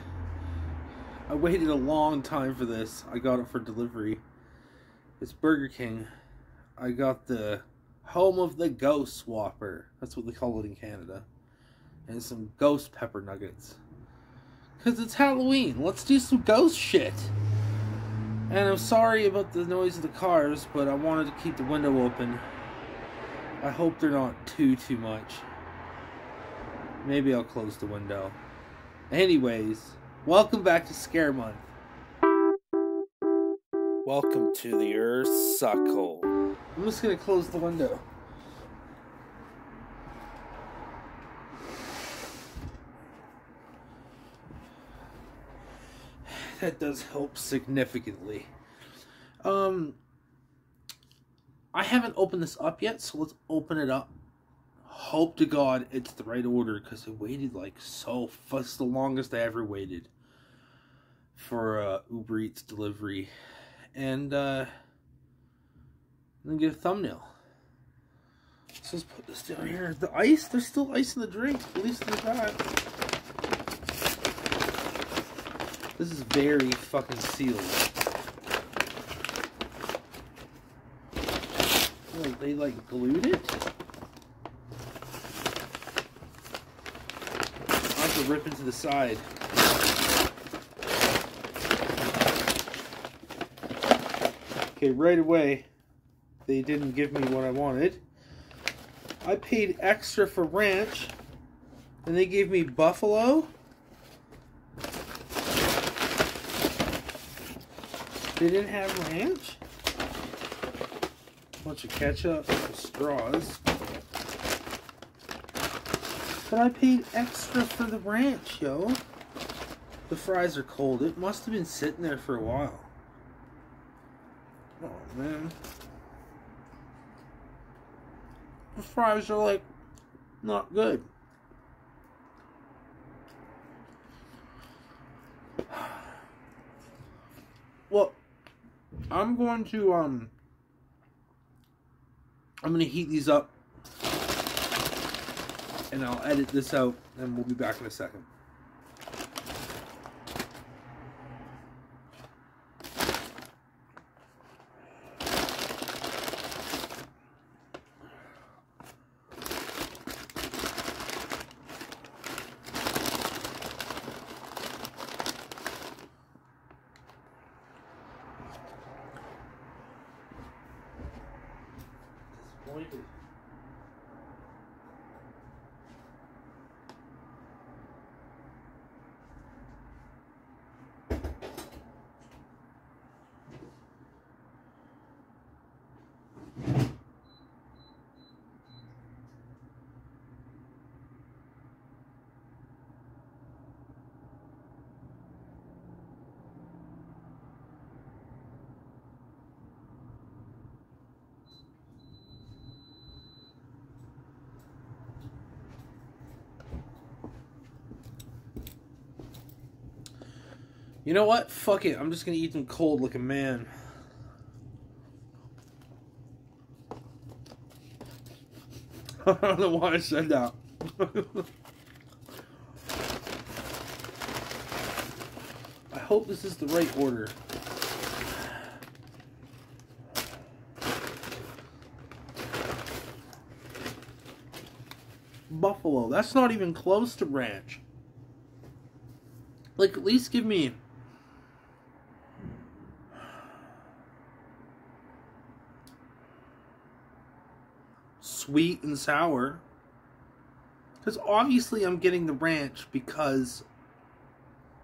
I waited a long time for this. I got it for delivery. It's Burger King. I got the home of the ghost whopper. That's what they call it in Canada. And some ghost pepper nuggets. Because it's Halloween. Let's do some ghost shit. And I'm sorry about the noise of the cars, but I wanted to keep the window open. I hope they're not too, too much. Maybe I'll close the window. Anyways, welcome back to Scare Month. Welcome to the Earth Suckhole. I'm just gonna close the window. That does help significantly. Um, I haven't opened this up yet, so let's open it up. Hope to God it's the right order because I waited like so. It's the longest I ever waited for uh, Uber Eats delivery, and uh, then get a thumbnail. So let's put this down here. The ice, there's still ice in the drink. At least there's that. This is very fucking sealed. They like glued it. I have to rip into the side. Okay, right away, they didn't give me what I wanted. I paid extra for ranch, and they gave me buffalo. They didn't have ranch. A Bunch of ketchup, straws. But I paid extra for the ranch, yo. The fries are cold. It must have been sitting there for a while. Oh, man. The fries are, like, not good. Well, I'm going to, um, I'm going to heat these up and I'll edit this out and we'll be back in a second. You know what? Fuck it. I'm just gonna eat them cold like a man. I don't know why I said that. I hope this is the right order. Buffalo. That's not even close to ranch. Like, at least give me sweet and sour. Because obviously I'm getting the ranch because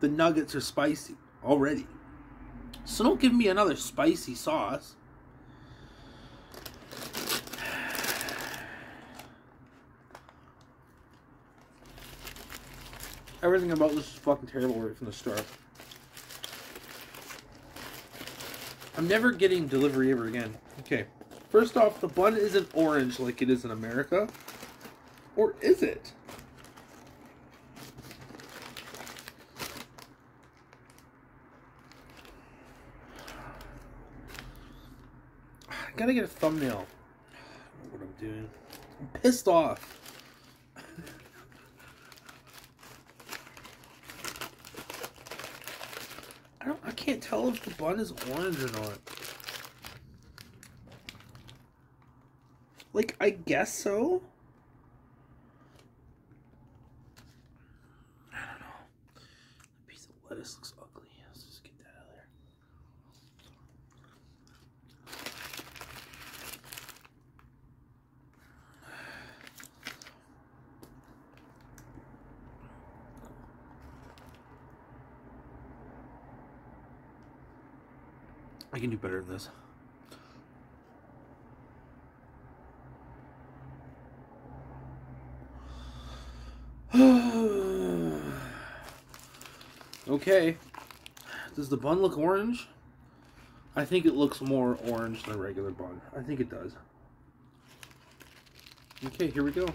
the nuggets are spicy already. So don't give me another spicy sauce. Everything about this is fucking terrible right from the start. I'm never getting delivery ever again. Okay. First off, the bun isn't orange like it is in America. Or is it? I gotta get a thumbnail. What I'm doing. I'm pissed off. I don't, I can't tell if the bun is orange or not. Like, I guess so. I don't know. The piece of lettuce looks ugly. Let's just get that out of there. I can do better than this. Okay. Does the bun look orange? I think it looks more orange than a regular bun. I think it does. Okay, here we go.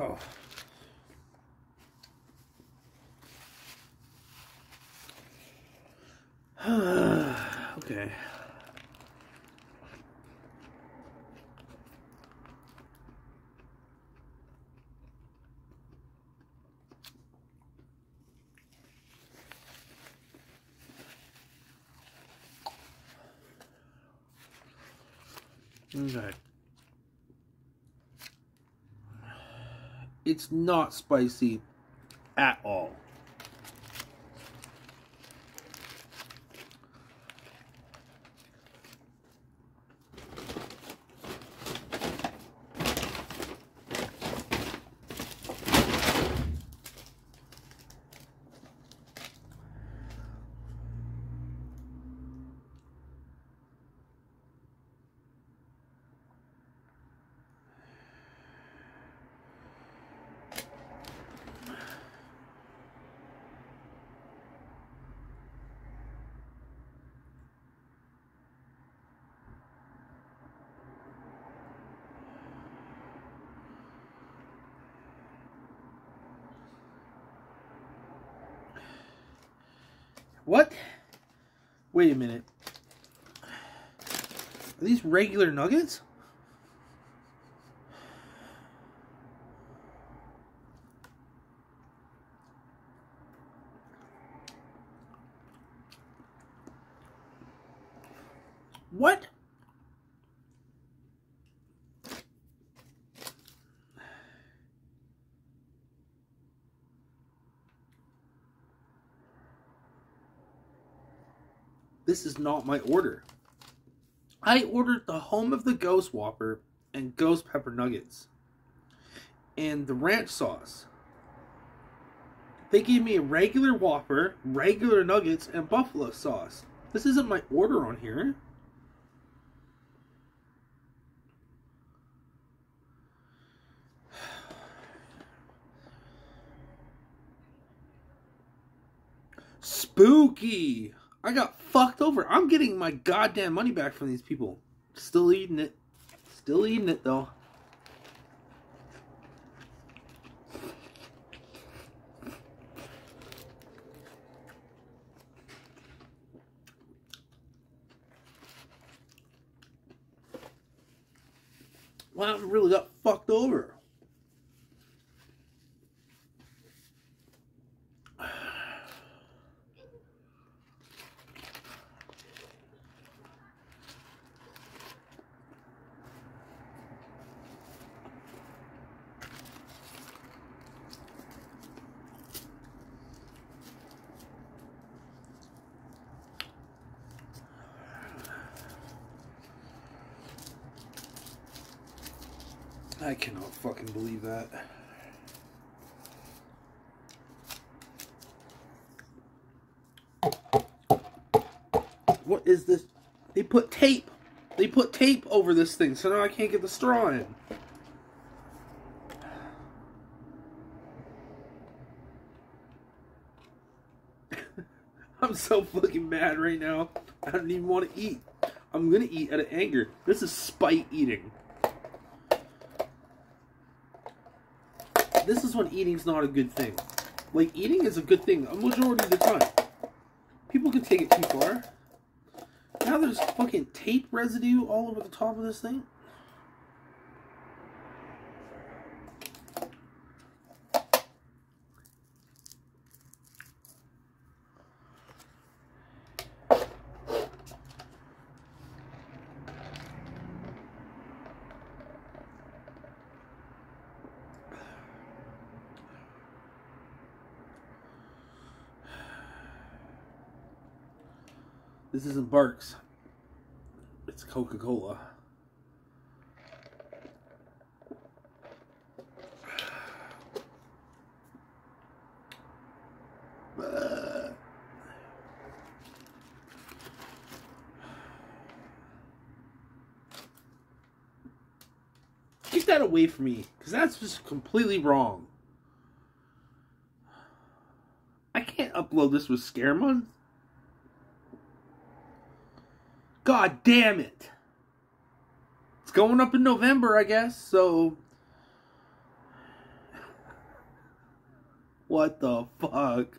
Oh. okay. Okay. It's not spicy at all. What? Wait a minute. Are these regular nuggets? What? This is not my order. I ordered the home of the Ghost Whopper and Ghost Pepper Nuggets and the ranch sauce. They gave me a regular Whopper, regular nuggets, and buffalo sauce. This isn't my order on here. Spooky! I got fucked over. I'm getting my goddamn money back from these people. Still eating it. Still eating it though. Wow, I really got fucked over. I cannot fucking believe that. What is this? They put tape. They put tape over this thing, so now I can't get the straw in. I'm so fucking mad right now. I don't even want to eat. I'm gonna eat out of anger. This is spite eating. This is when eating's not a good thing. Like, eating is a good thing a majority of the time. People can take it too far. Now there's fucking tape residue all over the top of this thing. This isn't Barq's. It's Coca Cola. Get that away from me, because that's just completely wrong. I can't upload this with Scare Month. God damn it. It's going up in November, I guess, so. What the fuck?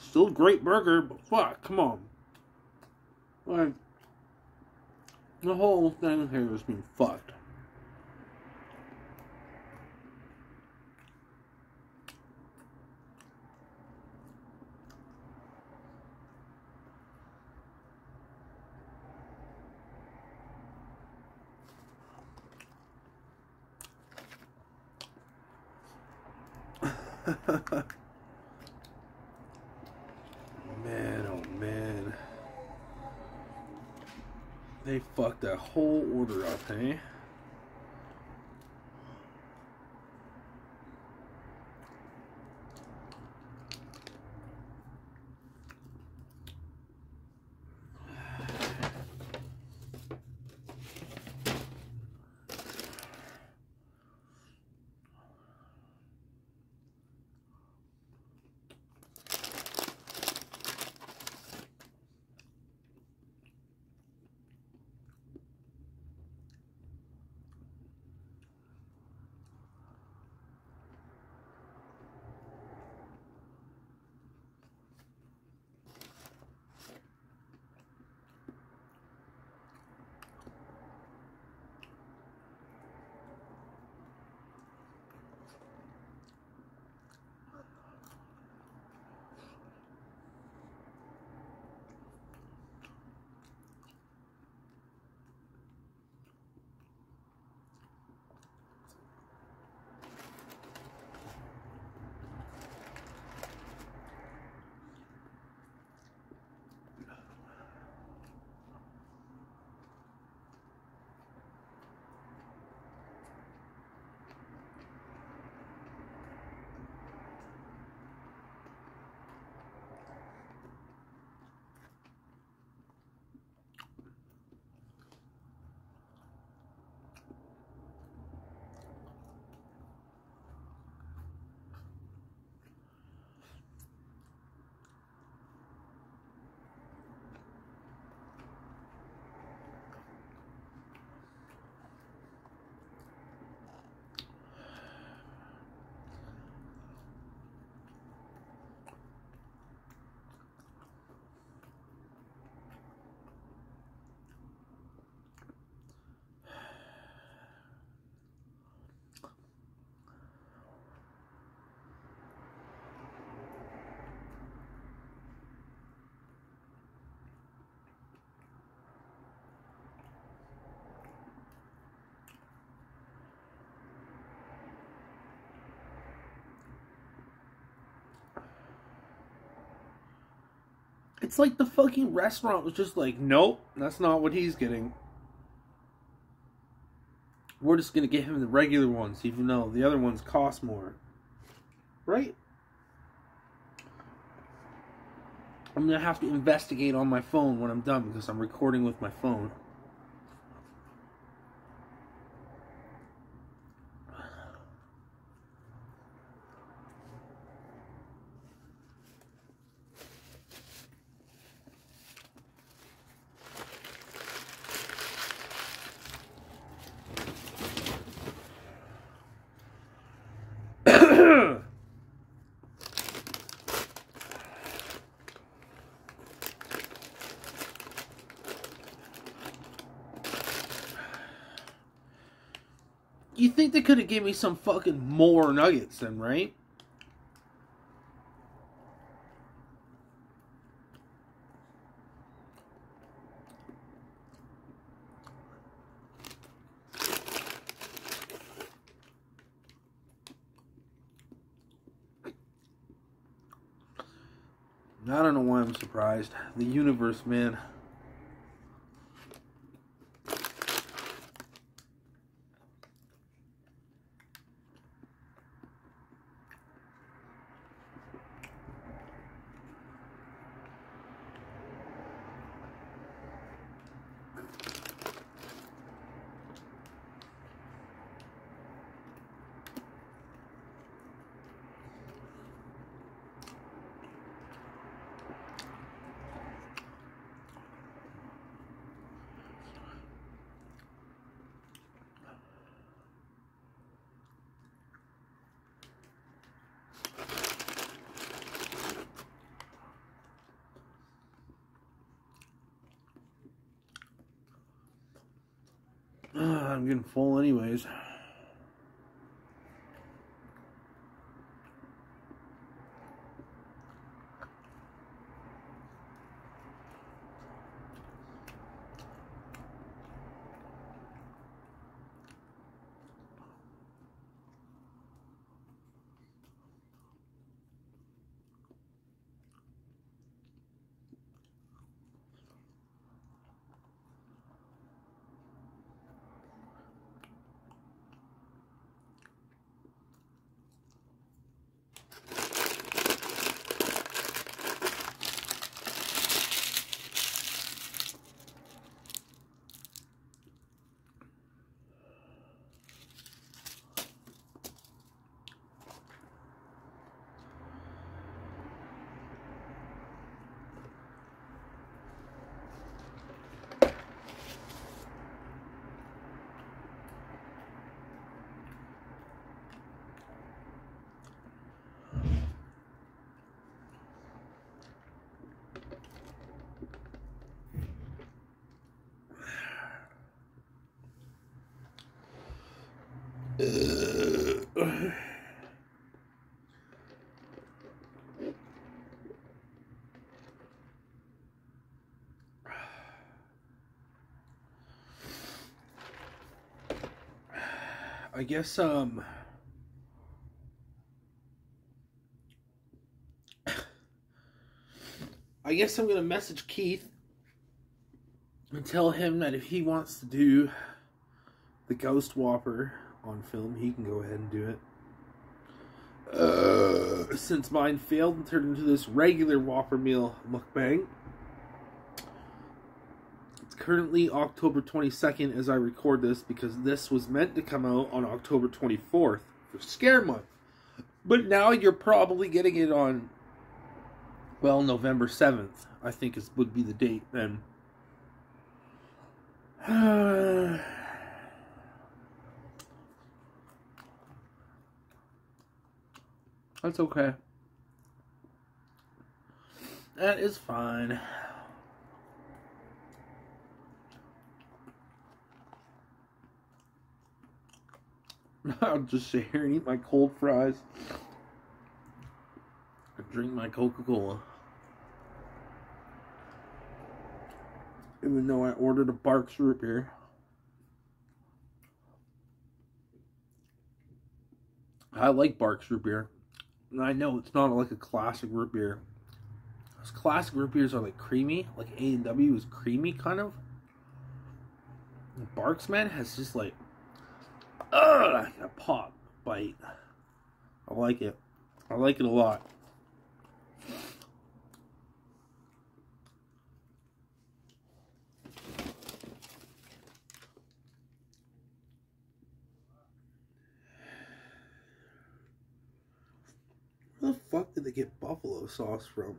Still great burger, but fuck, come on. Like, the whole thing here has been fucked. man, oh man. They fucked that whole order up, hey? It's like the fucking restaurant was just like, nope, that's not what he's getting. We're just gonna get him the regular ones, even though the other ones cost more. Right? I'm gonna have to investigate on my phone when I'm done because I'm recording with my phone. You think they could have given me some fucking more nuggets then, right? I don't know why I'm surprised. The universe, man. I'm getting full anyways. I guess um I guess I'm gonna message Keith and tell him that if he wants to do the Ghost Whopper on film, he can go ahead and do it. Uh, since mine failed and turned into this regular Whopper meal mukbang. It's currently October 22nd as I record this because this was meant to come out on October 24th for Scare Month. But now you're probably getting it on, well, November 7th, I think is would be the date then. That's okay. That is fine. I'll just sit here and eat my cold fries. And drink my Coca-Cola. Even though I ordered a Barq's root beer. I like Barq's root beer. I know it's not like a classic root beer. Those classic root beers are like creamy, like A and W is creamy kind of. Barq's man has just like, ugh, a pop bite. I like it. I like it a lot. Where the fuck did they get buffalo sauce from?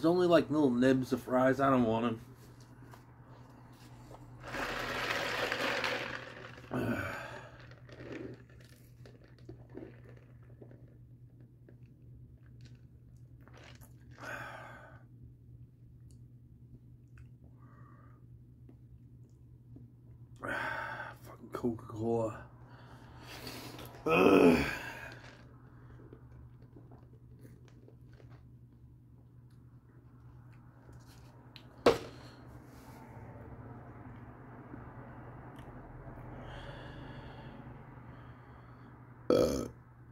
There's only like little nibs of fries. I don't want them. Fucking Coca Cola.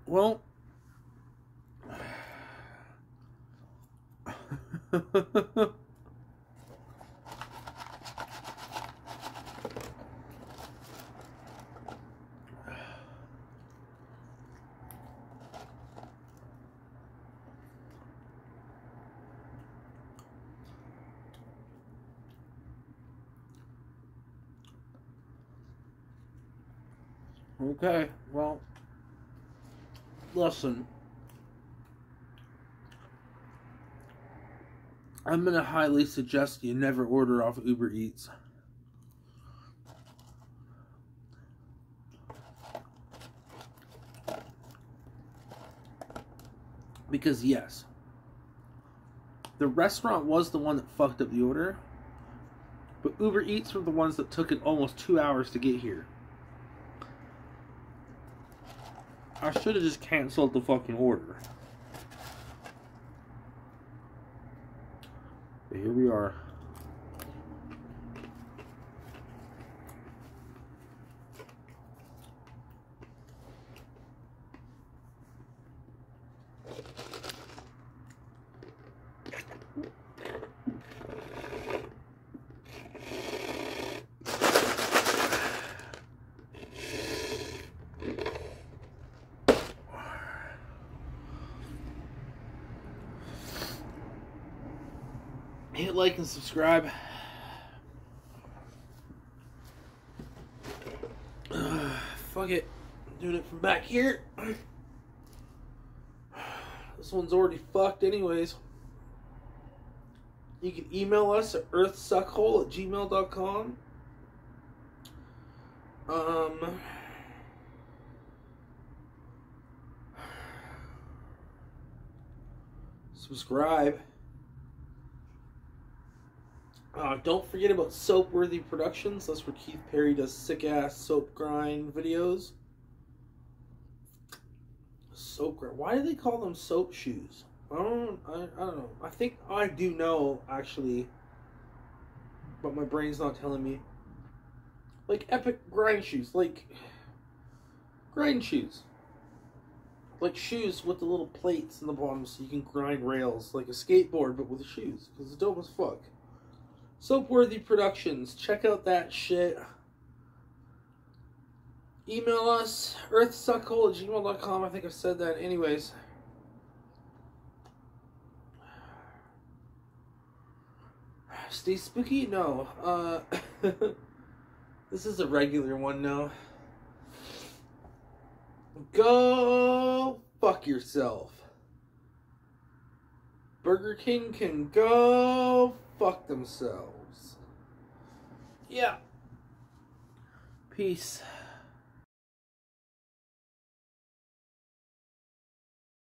Well, okay, listen. I'm gonna highly suggest you never order off Uber Eats. Because yes, the restaurant was the one that fucked up the order, but Uber Eats were the ones that took it almost two hours to get here. I should have just canceled the fucking order. But here we are. Like and subscribe. Uh, fuck it. Doing it from back here. This one's already fucked, anyways. You can email us at earthsuckhole at gmail.com. Um. subscribe. Uh, don't forget about Soapworthy Productions. That's where Keith Perry does sick ass soap grind videos. Soap grind. Why do they call them soap shoes? I don't. I, I don't know. I think I do know actually, but my brain's not telling me. Like epic grind shoes, like grind shoes, like shoes with the little plates in the bottom, so you can grind rails like a skateboard, but with shoes. Because it's dope as fuck. Soapworthy Productions. Check out that shit. Email us, earthsuckhole at gmail.com. I think I've said that. Anyways. Stay spooky? No. Uh, this is a regular one now. Go fuck yourself. Burger King can go fuck themselves. Yeah. Peace.